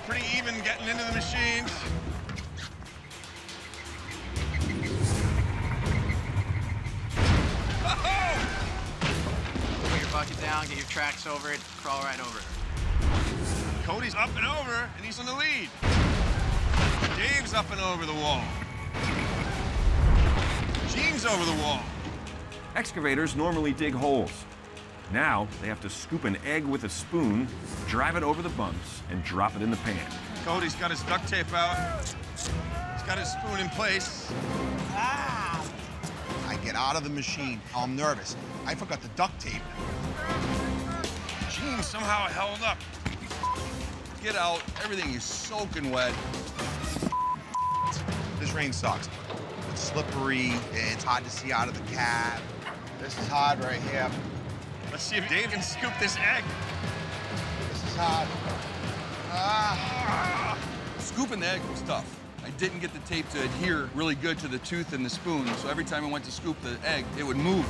pretty even getting into the machines. Put your bucket down, get your tracks over it, crawl right over it. Cody's up and over, and he's in the lead. Dave's up and over the wall. Gene's over the wall. Excavators normally dig holes. Now they have to scoop an egg with a spoon, drive it over the bumps, and drop it in the pan. Cody's got his duct tape out. He's got his spoon in place. Ah! I get out of the machine. I'm nervous. I forgot the duct tape. Gene somehow held up. Get out. Everything is soaking wet. This rain sucks. It's slippery. It's hard to see out of the cab. This is hard right here. Let's see if Dave can scoop this egg. This is hard. Ah. Scooping the egg was tough. I didn't get the tape to adhere really good to the tooth and the spoon, so every time I went to scoop the egg, it would move.